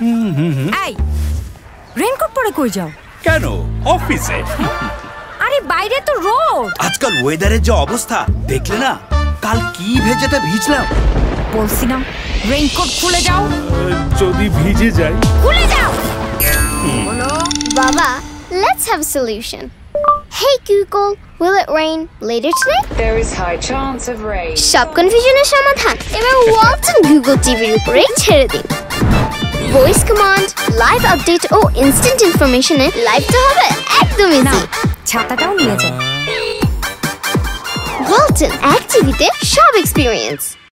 এই রেনকোট পরে কই যাও? কেন? অফিসে। আরে বাইরে তো রোদ। আজকাল ওয়েদারের যে অবস্থা দেখলে না কাল কি ভেজেতে ভিজলাম। বলছি না রেনকোট খুলে যাও। যদি ভিজে যায়। খুলে যাও। solution. Hey Google, will it rain later today? There is high chance of rain. সব কনফিউশনের সমাধান। এবার ওয়ালটন গুগল টিভির উপরেই ছেড়ে দিন। ভয়েস কমান্ড লাইভ আপডেট ও ইনস্ট্যান্ট ইনফরমেশনে লাইভ তো হবে একদম ইজি ছাতাটাও নিয়ে যাও। ওয়ালটন এক টিভিতে সব এক্সপিরিয়েন্স